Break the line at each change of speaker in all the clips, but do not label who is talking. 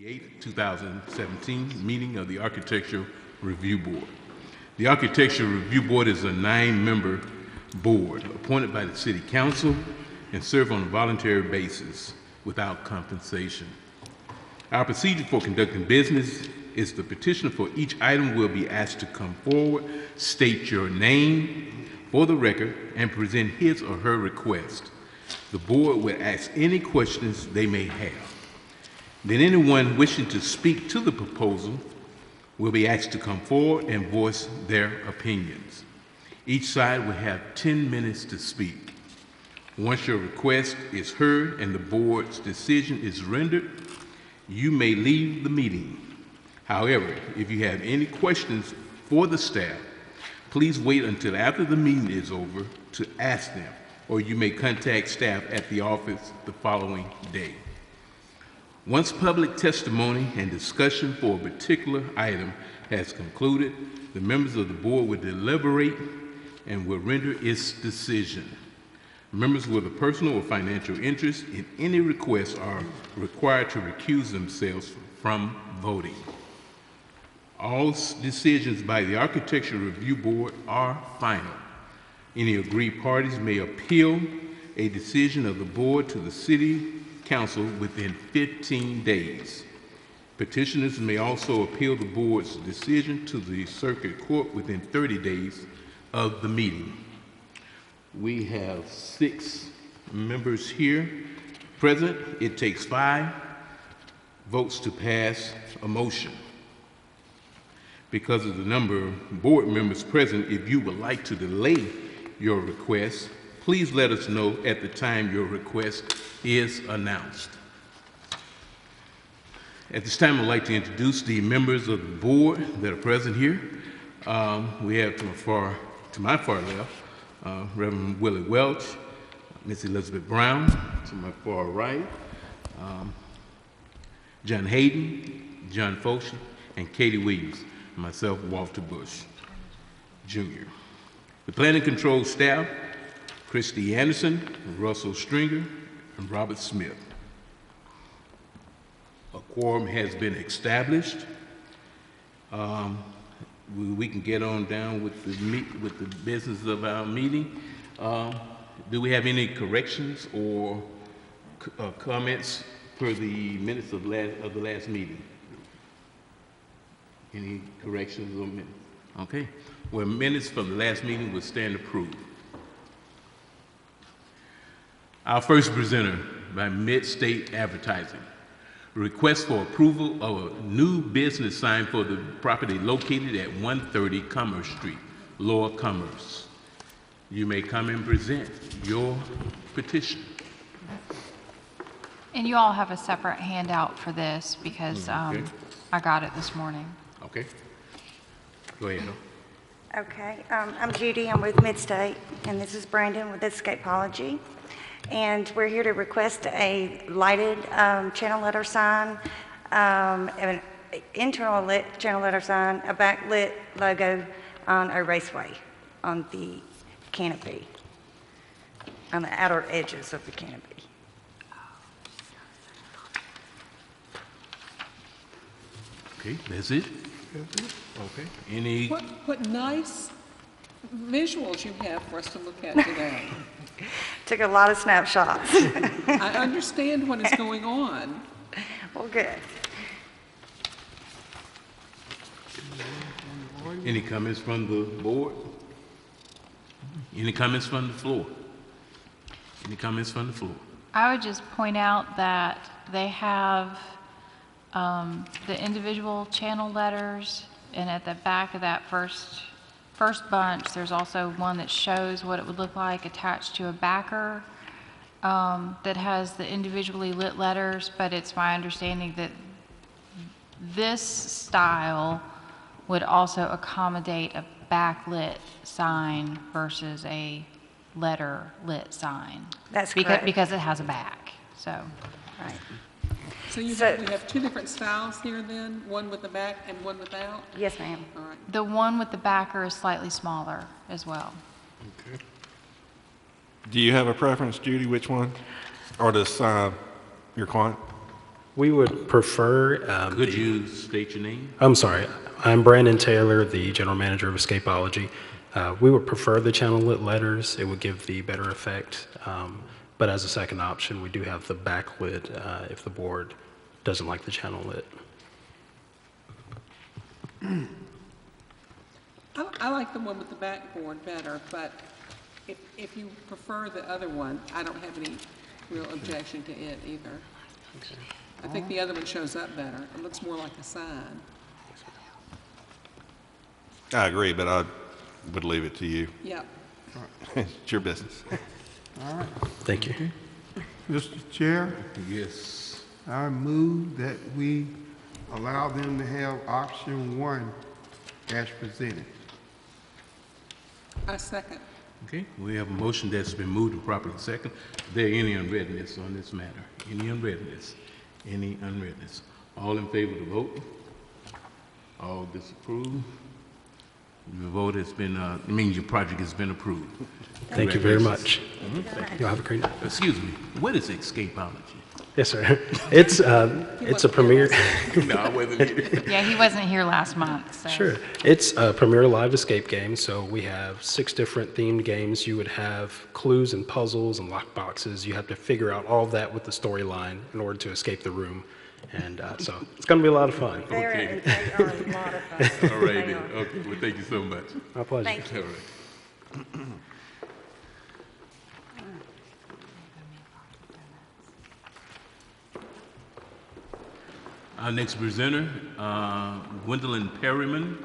28, 2017, meeting of the Architectural Review Board. The Architectural Review Board is a nine-member board appointed by the City Council and serve on a voluntary basis without compensation. Our procedure for conducting business is the petitioner for each item will be asked to come forward, state your name for the record, and present his or her request. The board will ask any questions they may have. Then anyone wishing to speak to the proposal will be asked to come forward and voice their opinions. Each side will have 10 minutes to speak. Once your request is heard and the board's decision is rendered, you may leave the meeting. However, if you have any questions for the staff, please wait until after the meeting is over to ask them, or you may contact staff at the office the following day. Once public testimony and discussion for a particular item has concluded, the members of the board will deliberate and will render its decision. Members with a personal or financial interest in any request are required to recuse themselves from voting. All decisions by the Architectural Review Board are final. Any agreed parties may appeal a decision of the board to the city council within 15 days. Petitioners may also appeal the board's decision to the circuit court within 30 days of the meeting. We have six members here present. It takes five votes to pass a motion. Because of the number of board members present, if you would like to delay your request, please let us know at the time your request is announced. At this time, I'd like to introduce the members of the board that are present here. Um, We have to my far, to my far left, uh, Reverend Willie Welch, Miss Elizabeth Brown, to my far right, um, John Hayden, John Foshi, and Katie Williams, and myself, Walter Bush, Jr. The planning control staff, Christy Anderson, Russell Stringer, and Robert Smith. A quorum has been established. Um, We we can get on down with the meet, with the business of our meeting. Um, Do we have any corrections or uh, comments per the minutes of last, of the last meeting? Any corrections or minutes? Okay. Well, minutes from the last meeting will stand approved. Our first presenter by Mid-State Advertising. Request for approval of a new business sign for the property located at 130 Commerce Street, Lower Commerce. You may come and present your petition.
And you all have a separate handout for this because
Mm, okay.
um, I got it this morning.
Okay? Go ahead. Al.
Okay, um, I'm Judy, I'm with Midstate, and this is Brandon with Escapology. And we're here to request a lighted um, channel letter sign, um, an internal lit channel letter sign, a backlit logo on a raceway on the canopy, on the outer edges of the canopy.
Okay, that's it? Okay. Any,
What, what nice visuals you have for us to look at today.
Took a lot of snapshots.
I understand what is going on.
Well, good.
any comments from the board? Any comments from the floor? Any comments from the floor?
I would just point out that they have um, the individual channel letters, and at the back of that first, first bunch, there's also one that shows what it would look like attached to a backer um, that has the individually lit letters, but it's my understanding that this style would also accommodate a backlit sign versus a letter lit sign.
That's
Becau-
correct.
Because it has a back, so.
Right.
So you
So-
have, we have two different styles here then, one with the back and one without?
Yes, ma'am.
All right.
The one with the backer is slightly smaller as well.
Okay.
Do you have a preference, Judy, which one? Or does uh, your client? We would prefer, um,
Could you state your name?
I'm sorry, I'm Brandon Taylor, the General Manager of Escapology. Uh, We would prefer the channel lit letters, it would give the better effect. Um, But as a second option, we do have the backlit uh, if the board doesn't like the channel lit.
I, I like the one with the backboard better, but if, if you prefer the other one, I don't have any real objection to it either. I think the other one shows up better. It looks more like a sign.
I agree, but I would leave it to you.
Yep.
It's your business.
Thank you.
Mr. Chair,
Yes.
I move that we allow them to have option one as presented.
I second.
Okay, we have a motion that's been moved and properly second. Is there any unreadness on this matter? Any unreadness? Any unreadness? All in favor of the vote? All disapprove? Your vote has been, uh, it means your project has been approved.
Thank you very
Congratulations.
much. You'll have a great night.
Excuse me, what is escapology?
Yes, sir. It's, uh, it's a premier,
No, I wasn't here.
Yeah, he wasn't here last month, so.
sure. It's a premier live escape game, so we have six different themed games. You would have clues and puzzles and lock boxes. You have to figure out all of that with the storyline in order to escape the room. And uh, so it's going to be a lot of fun.
They're,
Okay.
they are a lot of fun.
All right
They
then,
are.
okay, well, thank you so much.
My pleasure.
Thank you.
All right. Our next presenter, uh, Gwendolyn Perryman.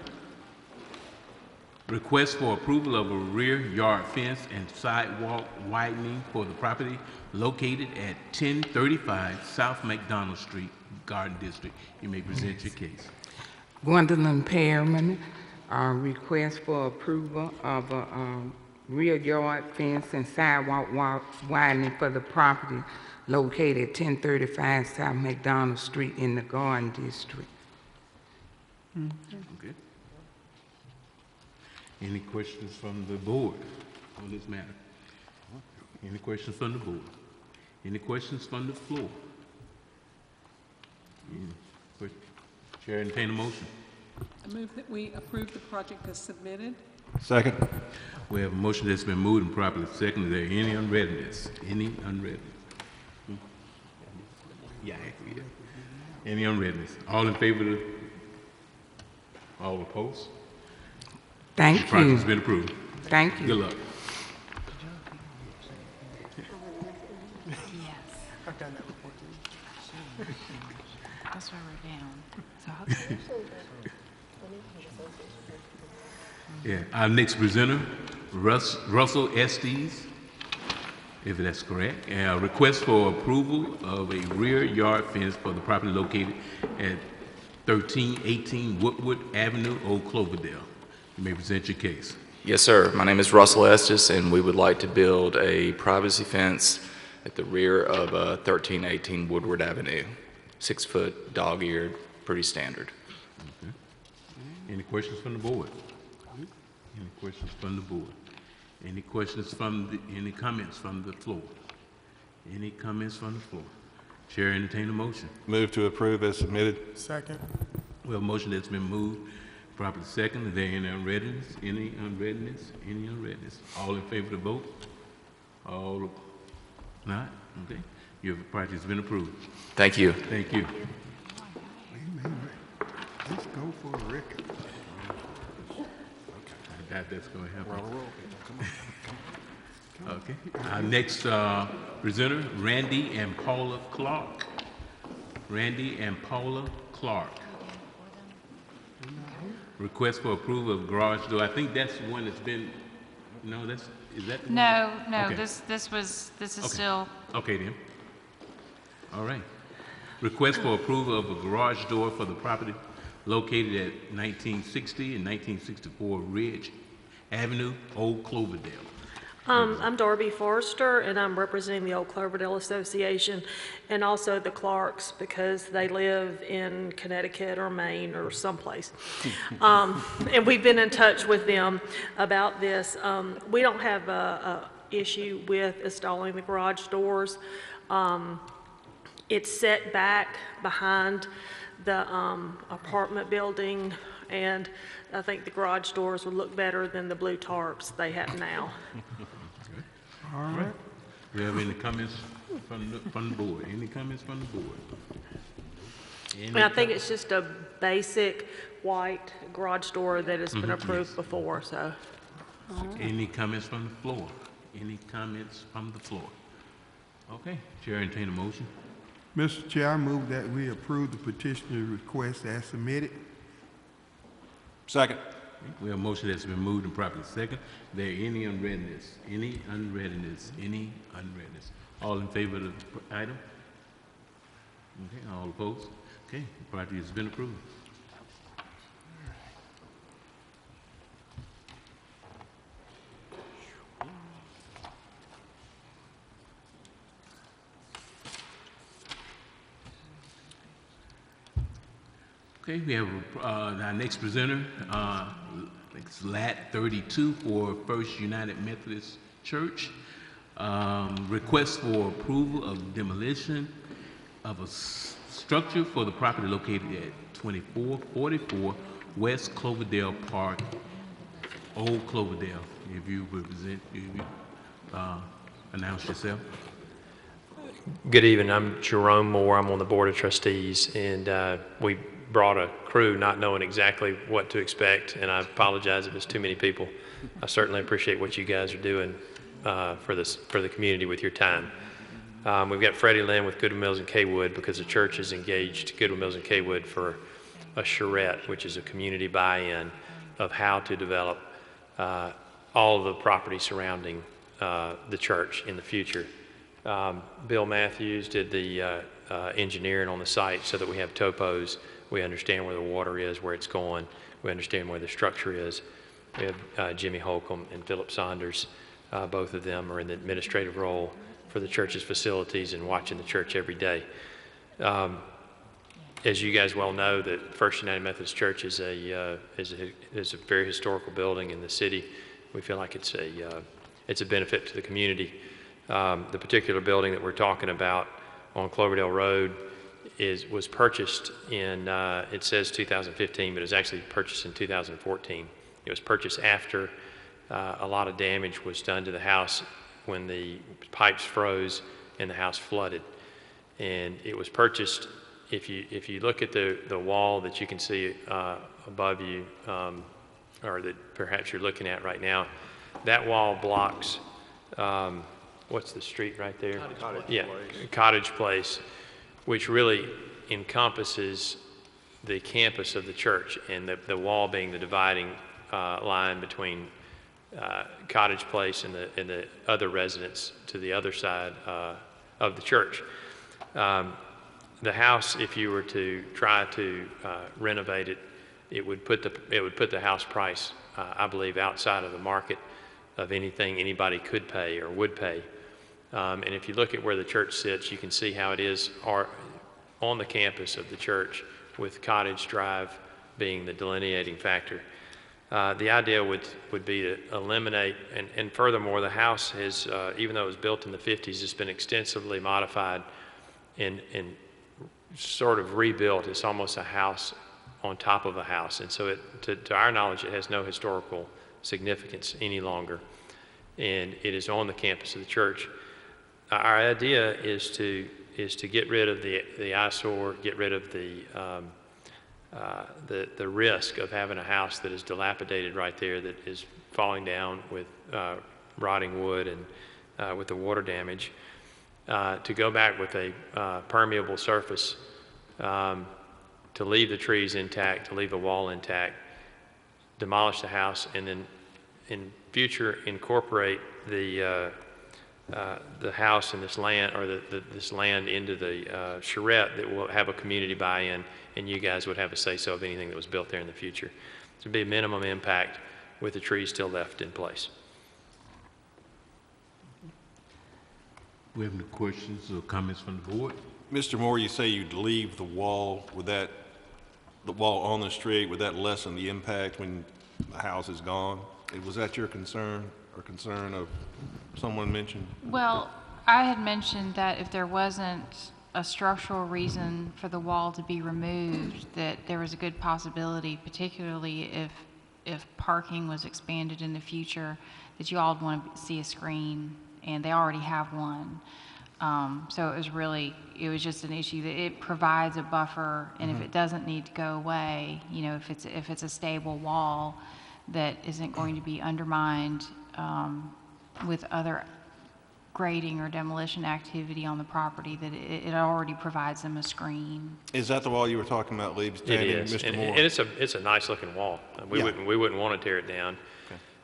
Request for approval of a rear yard fence and sidewalk widening for the property located at 1035 South McDonald Street, Garden District. You may present your case.
Gwendolyn Pearman, uh, request for approval of a um, rear yard fence and sidewalk wa- widening for the property located 1035 South McDonald Street in the Garden District.
Okay. Any questions from the board on this matter? Any questions from the board? Any questions from the floor? Any que- Chair, entertain a motion.
I move that we approve the project as submitted.
Second?
We have a motion that's been moved and properly seconded. Is there any unreadness? Any unreadness? Hmm? Yeah, yeah. Any unreadness? All in favor of the, all opposed?
Thank you.
The Project's
you,
been approved.
thank you.
Good luck.
Yes. That's why we're down. So
Yeah, our next presenter, Russ, Russell Estes, if that's correct. Uh, request for approval of a rear yard fence for the property located at thirteen eighteen Woodward Avenue, Old Cloverdale. You may present your case.
Yes, sir. My name is Russell Estes, and we would like to build a privacy fence at the rear of uh, 1318 Woodward Avenue. Six-foot, dog-eared, pretty standard.
Any questions from the board? Any questions from the board? Any questions from the, any comments from the floor? Any comments from the floor? Chair, entertain a motion.
Move to approve as submitted.
Second.
Well, motion that's been moved, properly second. Is there any unreadiness? Any unreadiness? Any unreadness? All in favor of the vote? All not? Okay. Your project's been approved.
Thank you.
Thank you.
Let's go for a record.
I doubt that's gonna happen. Okay. Our next, uh, presenter, Randy and Paula Clark. Randy and Paula Clark. Request for approval of garage door. I think that's the one that's been, no, that's, is that? the one?
No, no,
Okay.
this, this was, this is
Okay.
still,
Okay, then. All right. Request for approval of a garage door for the property located at 1960 and 1964 Ridge Avenue, Old Cloverdale.
Um, I'm Darby Forrester, and I'm representing the Old Cloverdale Association and also the Clarks because they live in Connecticut or Maine or someplace. Um, and we've been in touch with them about this. Um, we don't have a, a issue with installing the garage doors. Um, It's set back behind the um, apartment building, and I think the garage doors would look better than the blue tarps they have now.
Do you have any comments from the, from the board? Any comments from the board?
And I think it's just a basic white garage door that has been mm-hmm. approved before, so.
Any comments from the floor? Any comments from the floor? Okay, Chair, entertain a motion.
Mr. Chair, I move that we approve the petitioner request as submitted.
Second.
We have a motion that's been moved and properly second. There any unreadness? Any unreadness? Any unreadness? All in favor of the item? Okay, all opposed? Okay, the project has been approved. Okay, we have uh, our next presenter, uh, it's LAT 32 for First United Methodist Church. Um, Request for approval of demolition of a structure for the property located at 2444 West Cloverdale Park, Old Cloverdale. If you would present, if you, uh, announce yourself.
Good evening. I'm Jerome Moore. I'm on the Board of Trustees, and uh, we brought a crew not knowing exactly what to expect, and I apologize if it's too many people. I certainly appreciate what you guys are doing uh, for this, for the community with your time. Um, We've got Freddie Lynn with Goodwyn Mills and Cawood because the church has engaged Goodwyn Mills and Cawood for a charrette, which is a community buy-in of how to develop uh, all of the property surrounding uh, the church in the future. Um, Bill Matthews did the uh, uh, engineering on the site so that we have topos. We understand where the water is, where it's going. We understand where the structure is. We have uh, Jimmy Holcomb and Philip Saunders. Uh, both of them are in the administrative role for the church's facilities and watching the church every day. Um, as you guys well know, the First United Methodist Church is a, uh, is a, is a very historical building in the city. We feel like it's a, uh, it's a benefit to the community. Um, the particular building that we're talking about on Cloverdale Road is, was purchased in, uh, it says 2015, but it was actually purchased in 2014. It was purchased after uh, a lot of damage was done to the house when the pipes froze and the house flooded. And it was purchased, if you, if you look at the, the wall that you can see uh, above you, um, or that perhaps you're looking at right now, that wall blocks, um, what's the street right there? Cottage Yeah, Cottage Place, which really encompasses the campus of the church, and the, the wall being the dividing uh, line between uh, Cottage Place and the, and the other residents to the other side uh, of the church. Um, The house, if you were to try to uh, renovate it, it would put the, it would put the house price, uh, I believe, outside of the market of anything anybody could pay or would pay. Um, And if you look at where the church sits, you can see how it is on the campus of the church, with Cottage Drive being the delineating factor. Uh, The idea would, would be to eliminate, and and furthermore, the house has, uh, even though it was built in the 50s, it's been extensively modified and, and sort of rebuilt. It's almost a house on top of a house. And so it, to, to our knowledge, it has no historical significance any longer. And it is on the campus of the church. Our idea is to, is to get rid of the, the eyesore, get rid of the, um, uh, the, the risk of having a house that is dilapidated right there, that is falling down with uh, rotting wood and uh, with the water damage, uh, to go back with a uh, permeable surface, um, to leave the trees intact, to leave the wall intact, demolish the house, and then in future incorporate the, uh, the house and this land, or the, the, this land into the uh, charrette that will have a community buy-in, and you guys would have a say-so of anything that was built there in the future. To be a minimum impact with the trees still left in place.
We have any questions or comments from the board?
Mr. Moore, you say you'd leave the wall, would that, the wall on the street, would that lessen the impact when the house is gone? Was that your concern, or concern of someone mentioned?
Well, I had mentioned that if there wasn't a structural reason for the wall to be removed, that there was a good possibility, particularly if, if parking was expanded in the future, that you all would want to see a screen, and they already have one. Um, So it was really, it was just an issue that it provides a buffer, and if it doesn't need to go away, you know, if it's, if it's a stable wall that isn't going to be undermined um, with other grading or demolition activity on the property, that it, it already provides them a screen.
Is that the wall you were talking about, Lee,
It
standing,
is,
Mr.
and,
Moore?
and it's a, it's a nice looking wall. Uh, We
Yeah.
wouldn't, we wouldn't want to tear it down.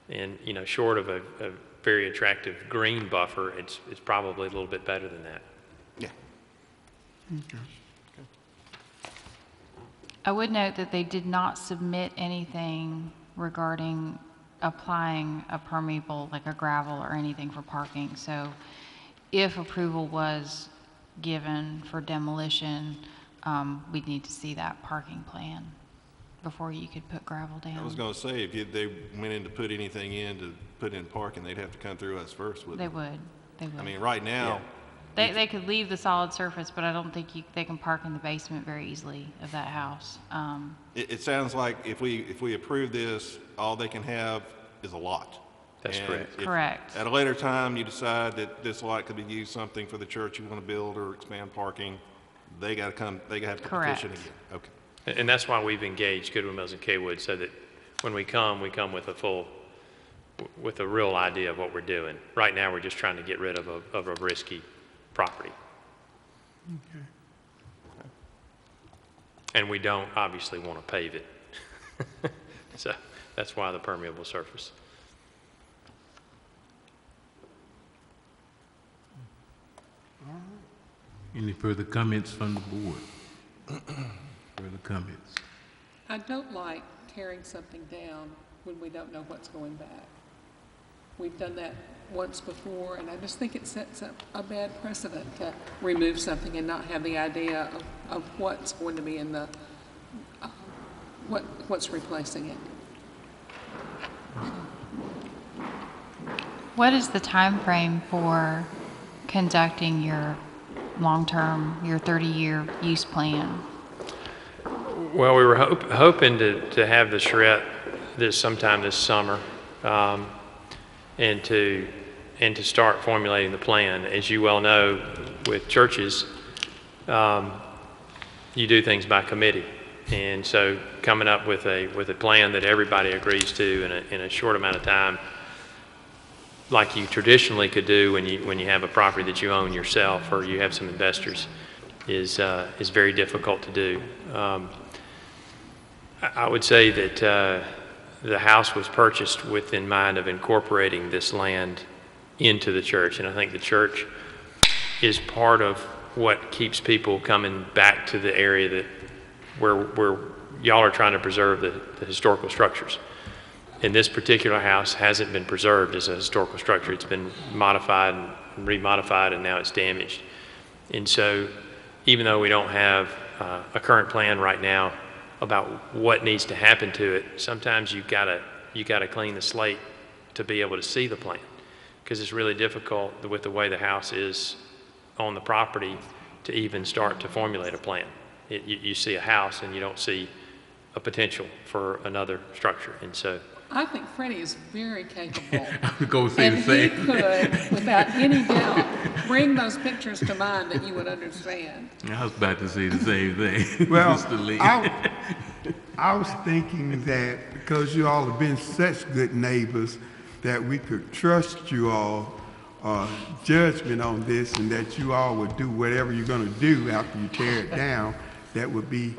And, you know, short of a, a very attractive green buffer, it's, it's probably a little bit better than that.
Yeah.
I would note that they did not submit anything regarding applying a permeable, like a gravel or anything for parking. So if approval was given for demolition, um, we'd need to see that parking plan before you could put gravel down.
I was gonna say, if you, they went in to put anything in to put in parking, they'd have to come through us first,
They
wouldn't
would, they would.
they? I mean, right now,
They, they could leave the solid surface, but I don't think you, they can park in the basement very easily of that house. Um,
it, it sounds like if we, if we approve this, all they can have is a lot.
That's
And
correct.
if
Correct.
At a later time, you decide that this lot could be used something for the church you wanna build or expand parking, they gotta come, they have to petition
Correct.
again. Okay.
And and that's why we've engaged Goodwyn Mills and Cawood, so that when we come, we come with a full, with a real idea of what we're doing. Right now, we're just trying to get rid of a, of a risky property. And we don't obviously want to pave it. So that's why the permeable surface.
Any further comments from the board? Further comments?
I don't like tearing something down when we don't know what's going back. We've done that once before, and I just think it sets up a bad precedent to remove something and not have the idea of, of what's going to be in the, uh, what, what's replacing it.
What is the time frame for conducting your long-term, your 30-year use plan?
Well, we were hop- hoping to, to have the charrette this sometime this summer, um, and to, and to start formulating the plan. As you well know, with churches, um, you do things by committee. And so coming up with a, with a plan that everybody agrees to in a, in a short amount of time, like you traditionally could do when you, when you have a property that you own yourself or you have some investors, is, uh, is very difficult to do. Um, I would say that uh, the house was purchased with in mind of incorporating this land into the church, and I think the church is part of what keeps people coming back to the area that where where y'all are trying to preserve the, the historical structures. And this particular house hasn't been preserved as a historical structure. It's been modified and remodified, and now it's damaged. And so, even though we don't have uh, a current plan right now about what needs to happen to it, sometimes you've got to you got to clean the slate to be able to see the plan, because it's really difficult with the way the house is on the property to even start to formulate a plan. It, you, you see a house and you don't see a potential for another structure, and so.
I think Freddie is very capable.
I was going to say
And
the
he
same.
could, without any doubt, bring those pictures to mind that you would understand.
I was about to say the same thing,
Well,
Mr. Lee.
I, I was thinking that because you all have been such good neighbors, that we could trust you all, uh, judgment on this, and that you all would do whatever you're gonna do after you tear it down, that would be,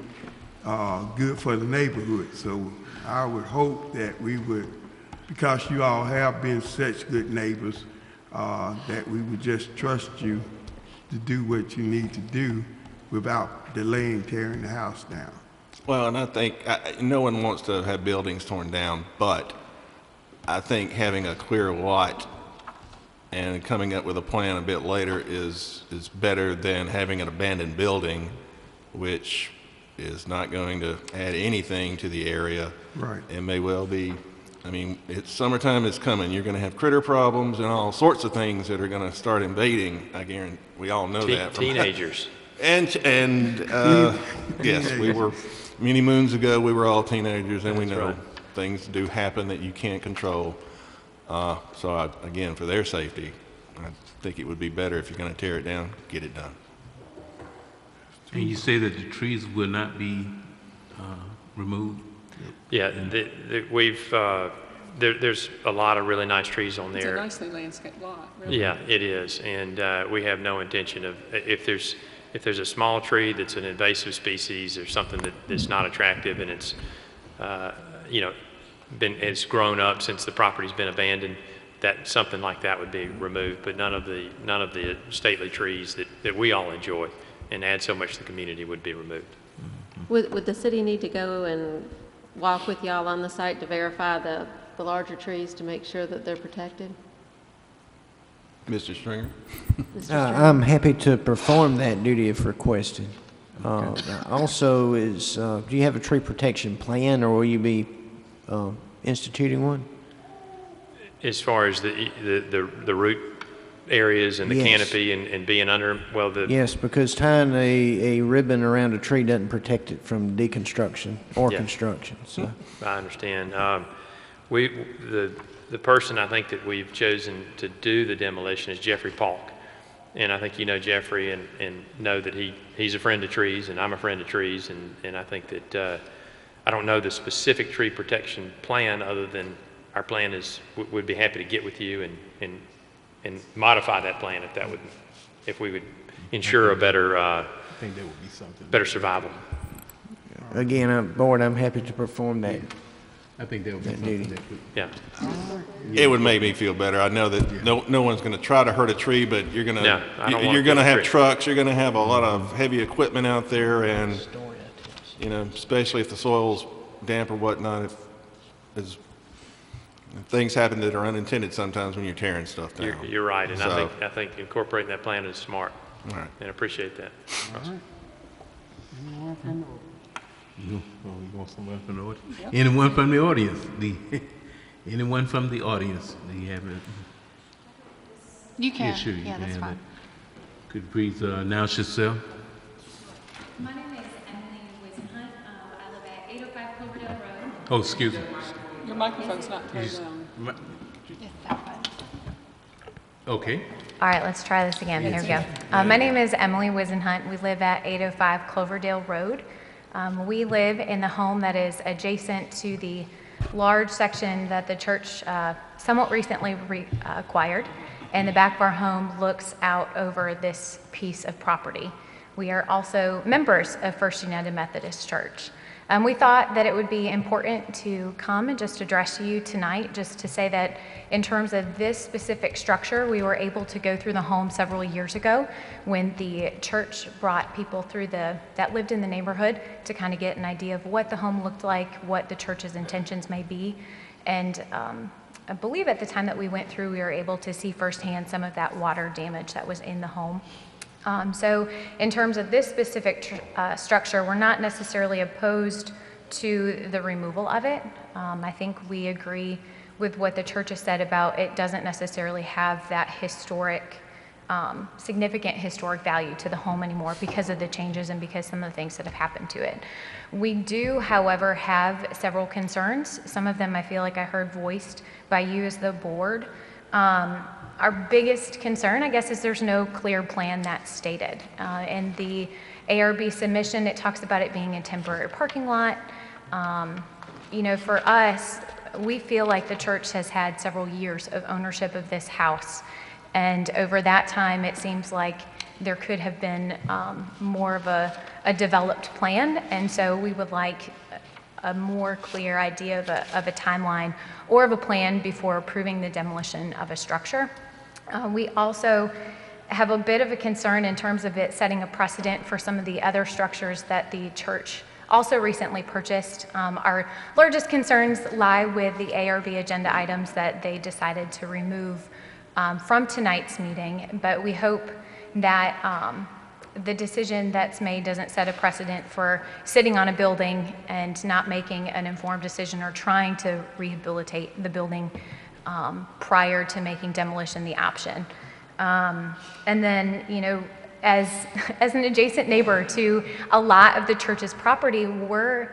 uh, good for the neighborhood. So I would hope that we would, because you all have been such good neighbors, uh, that we would just trust you to do what you need to do without delaying tearing the house down.
Well, and I think, I, no one wants to have buildings torn down, but I think having a clear lot and coming up with a plan a bit later is, is better than having an abandoned building, which is not going to add anything to the area.
Right.
It may well be, I mean, it's summertime is coming, you're gonna have critter problems and all sorts of things that are gonna start invading, I guarantee, we all know
Te-
that. from-
Teenagers.
And, and, uh, yes, we were, many moons ago, we were all teenagers, and we know
right.
things do happen that you can't control. Uh, so I, again, for their safety, I think it would be better if you're gonna tear it down, get it done.
And you say that the trees will not be uh, removed?
Yeah, the, the, we've, uh, there, there's a lot of really nice trees on there.
It's a
there.
nicely landscaped lot, really.
Yeah, it is, and uh, we have no intention of, if there's, if there's a small tree that's an invasive species or something that, that's not attractive and it's, uh, you know, been, it's grown up since the property's been abandoned, that, something like that would be removed, but none of the, none of the stately trees that, that we all enjoy and add so much to the community would be removed.
Would, would the city need to go and walk with y'all on the site to verify the, the larger trees to make sure that they're protected?
Mr. Stringer?
Mr.
Uh,
Stringer?
I'm happy to perform that duty if requested. Uh, Also, is, uh, do you have a tree protection plan, or will you be uh, instituting one?
As far as the, the, the the root areas and the
Yes.
canopy and, and being under, well, the,
Yes, because tying a, a ribbon around a tree doesn't protect it from deconstruction or
Yeah.
construction, so.
I understand. Um, We, the, the person I think that we've chosen to do the demolition is Jeffrey Falk. And I think you know Jeffrey and, and know that he, he's a friend of trees and I'm a friend of trees. And, and I think that, uh, I don't know the specific tree protection plan other than our plan is, we- we'd be happy to get with you and, and, and modify that plan if that would, if we would ensure a better, uh,
I think that would be something.
better survival.
Again, uh, Board, I'm happy to perform that.
I think that would be something that could,
Yeah.
It would make me feel better. I know that no, no one's gonna try to hurt a tree, but you're gonna,
No, I don't wanna
you're gonna
a
have
tree.
trucks, you're gonna have a lot of heavy equipment out there and, you know, especially if the soil's damp or whatnot, if, as, things happen that are unintended sometimes when you're tearing stuff down.
You're, you're right. And I think, I think incorporating that plan is smart.
All right.
And appreciate that.
you, oh, you want someone from the audience? Anyone from the audience? The, anyone from the audience? Do you have it?
You can,
Yeah, sure, you
yeah,
can
that's
have
fine.
it. Could you please uh, announce yourself?
My name is Emily Whisenhunt. Uh, I live at 805 Cloverdale Road.
Oh, excuse me.
Your microphone's not
You
turned
just-
on.
mi-
Yeah, that one.
Okay.
All right, let's try this again. Here we go. Uh, my name is Emily Whisenhunt. We live at 805 Cloverdale Road. Um, we live in the home that is adjacent to the large section that the church uh, somewhat recently re- uh, acquired. And the back of our home looks out over this piece of property. We are also members of First United Methodist Church. Um, we thought that it would be important to come and just address you tonight, just to say that in terms of this specific structure, we were able to go through the home several years ago when the church brought people through the, that lived in the neighborhood to kind of get an idea of what the home looked like, what the church's intentions may be. And um, I believe at the time that we went through, we were able to see firsthand some of that water damage that was in the home. Um, So in terms of this specific uh, structure, we're not necessarily opposed to the removal of it. Um, I think we agree with what the church has said about it doesn't necessarily have that historic, um, significant historic value to the home anymore because of the changes and because some of the things that have happened to it. We do, however, have several concerns. Some of them I feel like I heard voiced by you as the board. Um, Our biggest concern, I guess, is there's no clear plan that's stated. Uh, In the ARB submission, it talks about it being a temporary parking lot. Um, You know, for us, we feel like the church has had several years of ownership of this house. And over that time, it seems like there could have been um, more of a, a developed plan. And so we would like a more clear idea of a, of a timeline or of a plan before approving the demolition of a structure. Uh, we also have a bit of a concern in terms of it setting a precedent for some of the other structures that the church also recently purchased. Um, our largest concerns lie with the ARB agenda items that they decided to remove um, from tonight's meeting, but we hope that um, the decision that's made doesn't set a precedent for sitting on a building and not making an informed decision or trying to rehabilitate the building um, prior to making demolition the option. Um, And then, you know, as, as an adjacent neighbor to a lot of the church's property, we're,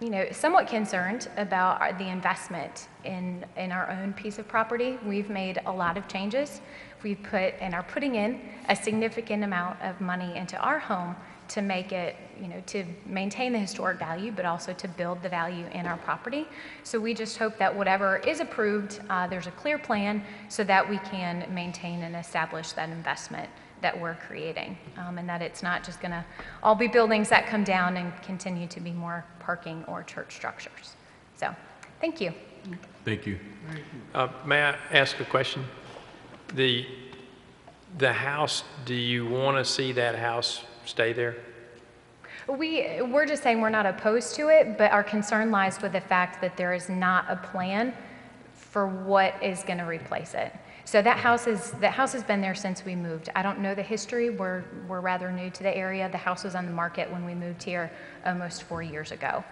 you know, somewhat concerned about our- the investment in, in our own piece of property. We've made a lot of changes. We've put and are putting in a significant amount of money into our home to make it, you know, to maintain the historic value, but also to build the value in our property. So we just hope that whatever is approved, uh, there's a clear plan so that we can maintain and establish that investment that we're creating, um, and that it's not just going to all be buildings that come down and continue to be more parking or church structures. So, thank you.
Thank you.
Uh, May I ask a question? The, the house, do you want to see that house stay there?
We, we're just saying we're not opposed to it, but our concern lies with the fact that there is not a plan for what is going to replace it. So that house is, that house has been there since we moved. I don't know the history. We're, we're rather new to the area. The house was on the market when we moved here almost four years ago.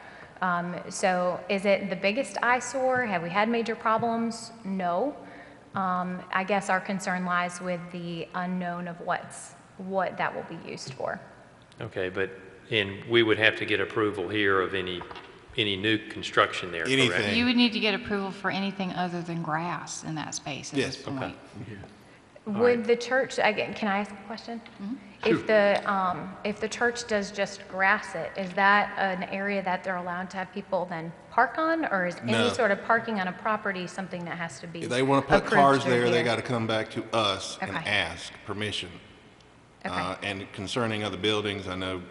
Um, so is it the biggest eyesore? Have we had major problems? No. Um, I guess our concern lies with the unknown of what's, what that will be used for.
Okay, but, and we would have to get approval here of any, any new construction there, correct?
Anything.
You would need to get approval for anything other than grass in that space at
Yes,
this point.
Would the church, again, can I ask a question? If the, um, if the church does just grass it, is that an area that they're allowed to have people then park on? Or is
No.
any sort of parking on a property something that has to be
If they want to put
approved
cars
through
there, they
here?
got to come back to us and
Okay.
ask permission.
Okay.
Uh, And concerning other buildings, I know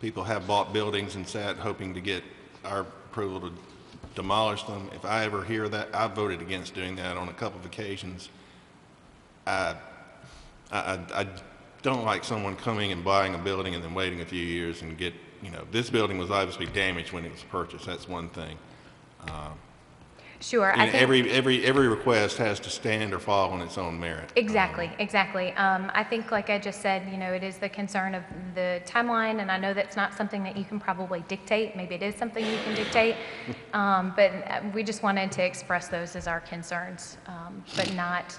people have bought buildings and sat hoping to get our approval to demolish them. If I ever hear that, I've voted against doing that on a couple of occasions. I, I, I- I don't like someone coming and buying a building and then waiting a few years and get, you know, this building was obviously damaged when it was purchased, that's one thing.
Sure, I
And
think.
every, every, every request has to stand or fall on its own merit.
Exactly, exactly. Um, I think, like I just said, you know, it is the concern of the timeline, and I know that's not something that you can probably dictate. Maybe it is something you can dictate, um, but uh, we just wanted to express those as our concerns, um, but not.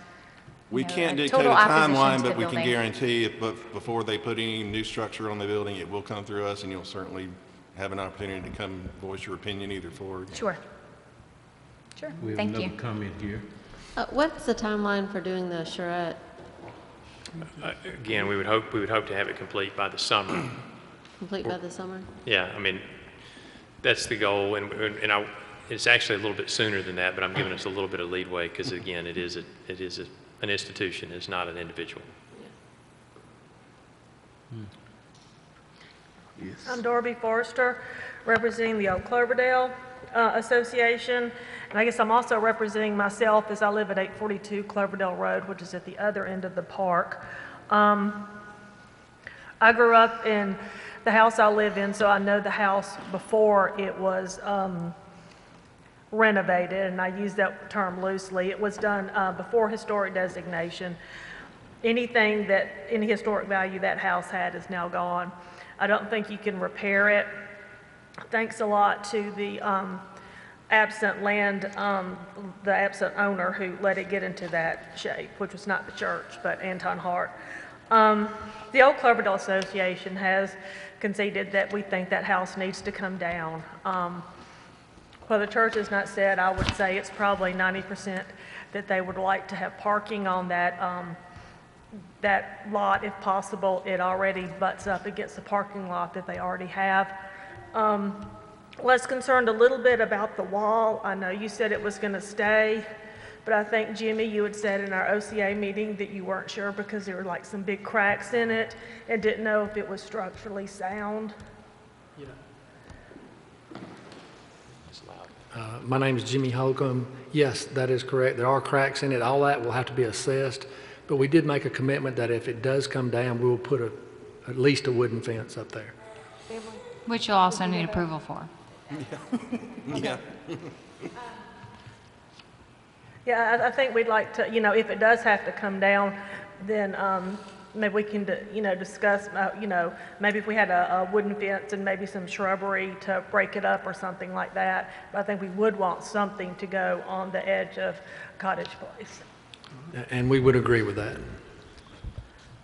We
you know,
can't
a
dictate a
total opposition
timeline,
to
but we can
building.
guarantee if, bef- before they put any new structure on the building, it will come through us, and you'll certainly have an opportunity to come voice your opinion either for or against.
Sure. Sure,
We have
thank
another
you.
comment here.
Uh, What's the timeline for doing the charrette?
Uh, Again, we would hope, we would hope to have it complete by the summer.
Complete by the summer?
Yeah, I mean, that's the goal, and, and I, it's actually a little bit sooner than that, but I'm giving us a little bit of leadway, because again, it is a, it is a- an institution, it's not an individual.
I'm Darby Forrester, representing the Old Cloverdale uh, Association. And I guess I'm also representing myself as I live at 842 Cloverdale Road, which is at the other end of the park. Um, I grew up in the house I live in, so I know the house before it was um, renovated, and I use that term loosely. It was done uh, before historic designation. Anything that, any historic value that house had is now gone. I don't think you can repair it. Thanks a lot to the um, absent land, um, the absent owner who let it get into that shape, which was not the church, but Anton Hart. Um, The Old Cloverdale Association has conceded that we think that house needs to come down. Um, well, the church has not said, I would say it's probably 90% that they would like to have parking on that, um, that lot if possible. It already butts up against the parking lot that they already have. Um, Was concerned a little bit about the wall. I know you said it was going to stay, but I think, Jimmy, you had said in our OCA meeting that you weren't sure because there were like some big cracks in it and didn't know if it was structurally sound.
Uh, My name is Jimmy Holcomb. Yes, that is correct. There are cracks in it. All that will have to be assessed. But we did make a commitment that if it does come down, we will put a, at least a wooden fence up there.
Which you'll also need approval for.
Yeah.
Yeah, I, I think we'd like to, you know, if it does have to come down, then, um, maybe we can, you know, discuss, uh, you know, maybe if we had a, a wooden fence and maybe some shrubbery to break it up or something like that. But I think we would want something to go on the edge of Cottage Place.
And we would agree with that.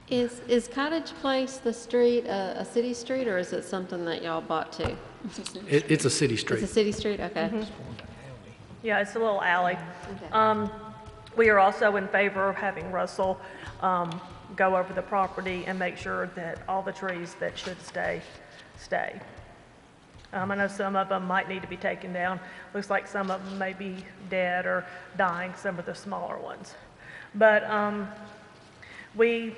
Is, is Cottage Place the street, a, a city street, or is it something that y'all bought too?
It, it's a city street.
It's a city street, okay.
Yeah, it's a little alley. Um, We are also in favor of having Russell um, go over the property and make sure that all the trees that should stay, stay. Um, I know some of them might need to be taken down. Looks like some of them may be dead or dying, some of the smaller ones. But um, we,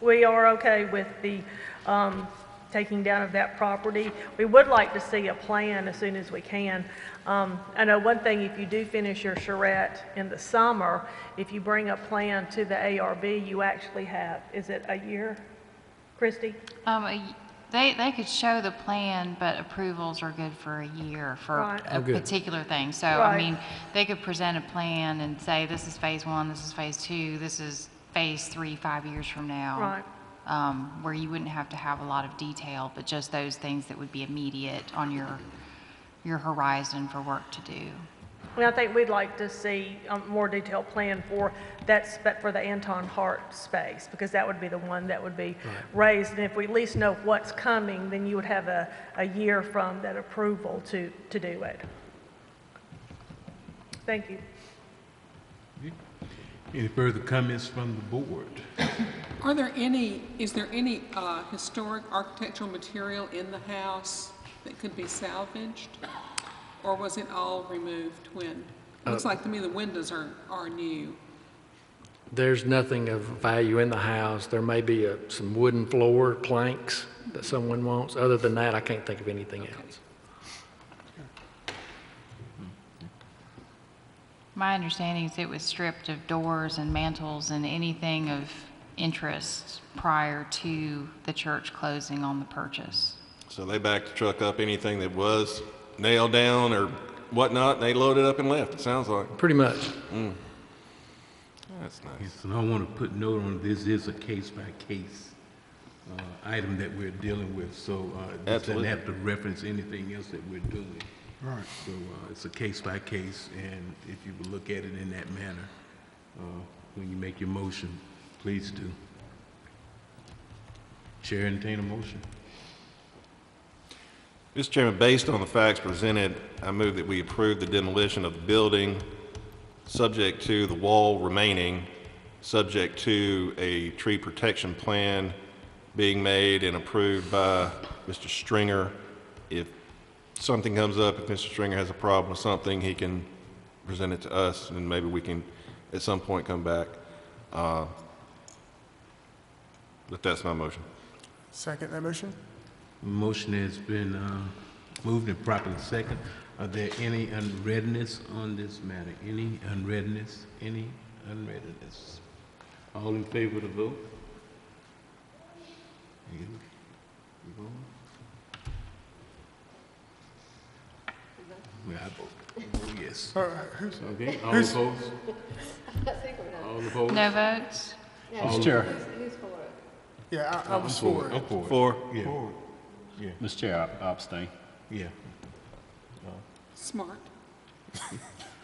we are okay with the um, taking down of that property. We would like to see a plan as soon as we can. Um, I know one thing, if you do finish your charrette in the summer, if you bring a plan to the ARB, you actually have, is it a year, Christy?
Um, a y- They, they could show the plan, but approvals are good for a year for
Right.
a
Oh, good.
particular thing. So, I
Right.
mean, they could present a plan and say, this is phase one, this is phase two, this is phase three, five years from now.
Right.
Um, where you wouldn't have to have a lot of detail, but just those things that would be immediate on your, your horizon for work to do.
Well, I think we'd like to see a more detailed plan for that, spe- for the Anton Hart space, because that would be the one that would be raised. And if we at least know what's coming, then you would have a, a year from that approval to, to do it. Thank you.
Any further comments from the board?
Are there any, is there any uh, historic architectural material in the house that could be salvaged? Or was it all removed when? Looks like to me the windows are, are new.
There's nothing of value in the house. There may be a, some wooden floor planks that someone wants. Other than that, I can't think of anything else.
My understanding is it was stripped of doors and mantles and anything of interest prior to the church closing on the purchase.
So they backed the truck up, anything that was nailed down or whatnot, they loaded up and left, it sounds like.
Pretty much.
That's nice.
Yes, and I want to put note on, this is a case-by-case uh, item that we're dealing with, so uh, this doesn't
Absolutely.
have to reference anything else that we're doing.
Right.
So uh, it's a case-by-case, and if you would look at it in that manner, uh, when you make your motion, please do. Chair, entertain a motion.
Mr. Chairman, based on the facts presented, I move that we approve the demolition of the building, subject to the wall remaining, subject to a tree protection plan being made and approved by Mr. Stringer. If something comes up, if Mr. Stringer has a problem with something, he can present it to us, and maybe we can, at some point, come back. Uh, But that's my motion.
Second that motion?
Motion has been uh, moved and properly second. Are there any unreadness on this matter? Any unreadness? Any unreadness? All in favor of the vote? You- you vote? Yeah, I vote. Yes.
Uh, who's-
Okay, all
who's-
opposed? All opposed?
No votes?
All-
Chair. Yeah, I, I was for
I'm for it.
Four.
Yeah,
Forward.
yeah,
Mr. Chair, I abstain.
yeah.
Smart.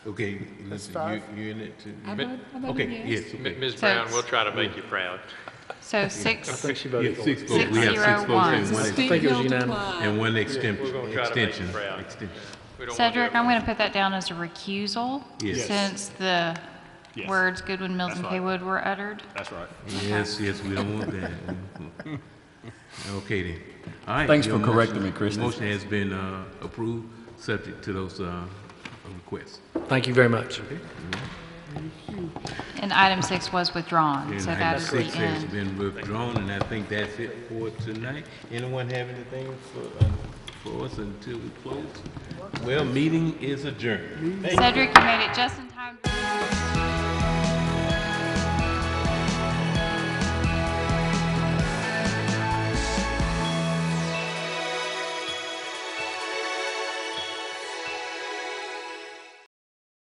Okay, listen, you,
five.
you in it too?
I vote- I voted
Okay,
yes.
yes,
M-
okay.
Ms. Brown,
it's-
we'll try to make you proud.
So
I
six,
think she
Yeah,
voted for
six
it.
votes. We have
Six
six
zero
votes
one.
and one,
I
ex-
think it was
Steep hill to
unanimous.
climb.
and one
We're gonna try to make you
extension,
proud.
extension.
We don't wanna do
Cedric,
it
I'm going to put that down as a recusal.
Yes.
Since the
Yes.
words Goodwyn, Mills,
That's
and
right.
Cawood were uttered.
That's right.
Yes, yes, we don't want that. Mhm. Okay then. All right.
Thanks
your
for correcting
motion-
me, Christie.
Motion has been uh, approved, subject to those uh, requests.
Thank you very much.
And item six was withdrawn,
And
so that
item
is the
six has
end.
been withdrawn, and I think that's it for tonight. Anyone have anything for, uh, for us until we close? Well, meeting is adjourned.
Cedric, you made it just in time.